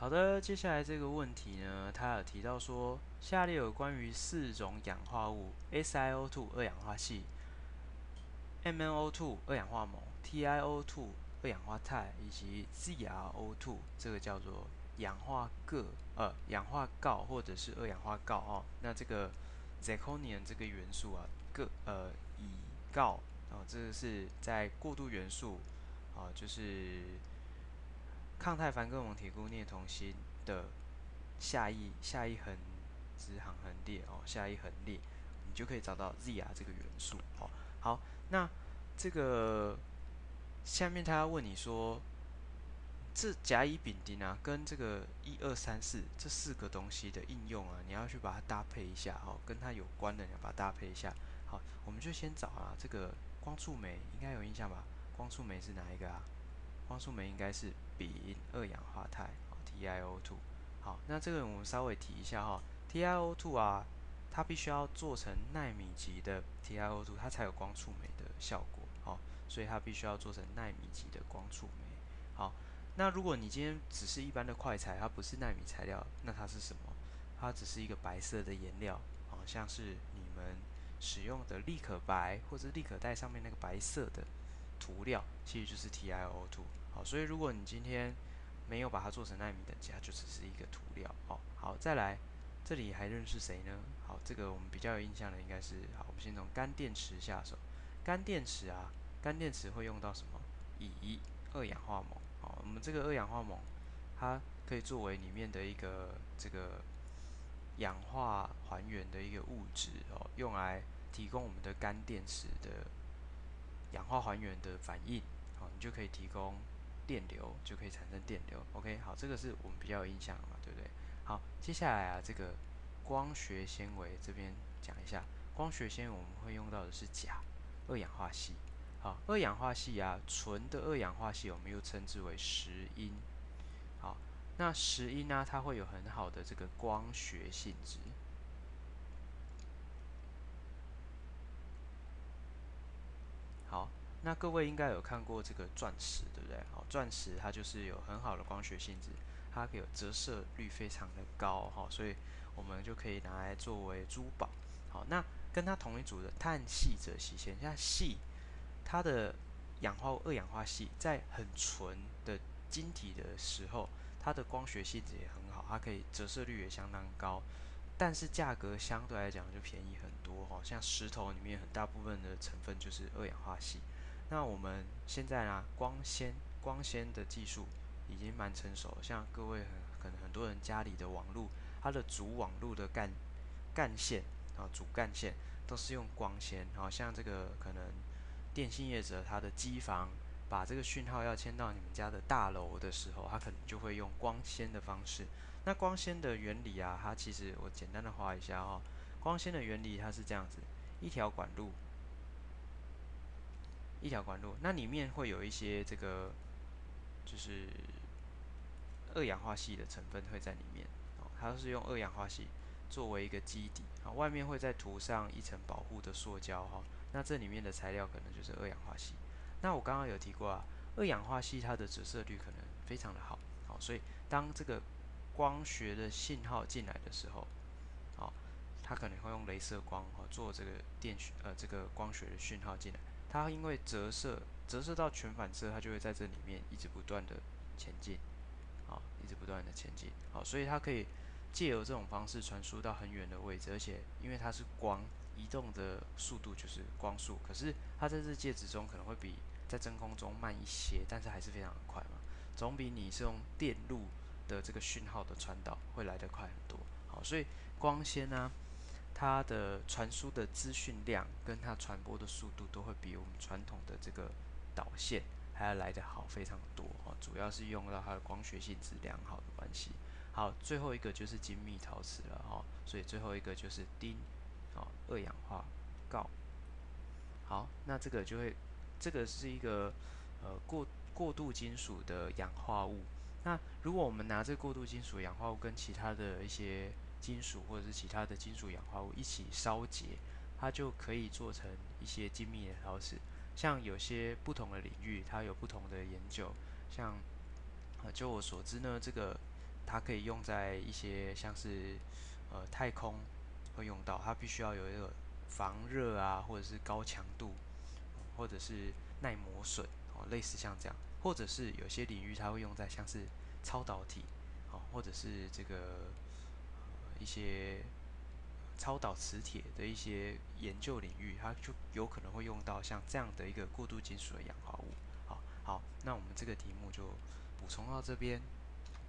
好的，接下来这个问题呢，它有提到说，下列有关于四种氧化物：SiO2 二氧化系、MnO2 二氧化锰、TiO2 二氧化钛以及 ZrO2，这个叫做氧化铬呃氧化锆或者是二氧化锆哦。那这个 zirconium 这个元素啊，铬呃乙锆哦，这个是在过渡元素啊，就是抗钛钒铬锰铁钴镍铜锌的下一下一横直行横列哦，下一横列你就可以找到 Zr 这个元素哦。好，那这个下面他要问你说，这甲乙丙丁啊，跟这个一二三四这四个东西的应用啊，你要去把它搭配一下哦，跟它有关的你要把它搭配一下。好，我们就先找啊，这个光触媒应该有印象吧？光触媒是哪一个啊？光触媒应该是丙二氧化钛，TiO2。好，那这个我们稍微提一下哈，TiO2 啊，它必须要做成纳米级的 TiO2，它才有光触媒的效果。好，所以它必须要做成纳米级的光触媒。好，那如果你今天只是一般的快材，它不是纳米材料，那它是什么？它只是一个白色的颜料，好像是你们使用的立可白或者立可带上面那个白色的涂料，其实就是 TiO2。好，所以如果你今天没有把它做成纳米等级，它就只是一个涂料。好，好，再来，这里还认识谁呢？好，这个我们比较有印象的应该是，好，我们先从干电池下手。干电池啊，干电池会用到什么？乙二氧化锰。好，我们这个二氧化锰，它可以作为里面的一个这个氧化还原的一个物质哦，用来提供我们的干电池的氧化还原的反应。好，你就可以提供电流，就可以产生电流。OK，好，这个是我们比较有印象的嘛，对不对？好，接下来啊，这个光学纤维这边讲一下，光学纤维我们会用到的是钾二氧化系。好，二氧化系啊，纯的二氧化系我们又称之为石英。好，那石英呢，它会有很好的这个光学性质。好，那各位应该有看过这个钻石，对不对？好，钻石它就是有很好的光学性质，它有折射率非常的高，哈，所以我们就可以拿来作为珠宝。好，那跟它同一组的碳系者硒线，像系，它的氧化物二氧化系在很纯的晶体的时候，它的光学性质也很好，它可以折射率也相当高。但是价格相对来讲就便宜很多哈，像石头里面很大部分的成分就是二氧化锡。那我们现在呢，光纤光纤的技术已经蛮成熟，像各位很可能很多人家里的网络，它的主网络的干干线啊，主干线都是用光纤，好像这个可能电信业者它的机房把这个讯号要迁到你们家的大楼的时候，它可能就会用光纤的方式。那光纤的原理啊，它其实我简单的画一下哈。光纤的原理它是这样子，一条管路，一条管路，那里面会有一些这个就是二氧化锡的成分会在里面哦，它是用二氧化锡作为一个基底啊，外面会再涂上一层保护的塑胶哈。那这里面的材料可能就是二氧化锡。那我刚刚有提过啊，二氧化锡它的折射率可能非常的好，好，所以当这个光学的信号进来的时候，好，它可能会用镭射光哦做这个电学呃这个光学的讯号进来，它因为折射折射到全反射，它就会在这里面一直不断的前进，好，一直不断的前进，好，所以它可以借由这种方式传输到很远的位置，而且因为它是光移动的速度就是光速，可是它在这介质中可能会比在真空中慢一些，但是还是非常的快嘛，总比你是用电路。的这个讯号的传导会来得快很多，好，所以光纤呢，它的传输的资讯量跟它传播的速度都会比我们传统的这个导线还要来得好非常多哦，主要是用到它的光学性质良好的关系。好，最后一个就是精密陶瓷了哈，所以最后一个就是丁，哦，二氧化锆。好，那这个就会，这个是一个呃过过渡金属的氧化物。那如果我们拿这过渡金属氧化物跟其他的一些金属或者是其他的金属氧化物一起烧结，它就可以做成一些精密的陶瓷。像有些不同的领域，它有不同的研究。像啊，就我所知呢，这个它可以用在一些像是呃太空会用到，它必须要有一个防热啊，或者是高强度，或者是耐磨损哦，类似像这样，或者是有些领域它会用在像是超导体哦，或者是这个一些超导磁铁的一些研究领域，它就有可能会用到像这样的一个过渡金属的氧化物。好，好，那我们这个题目就补充到这边。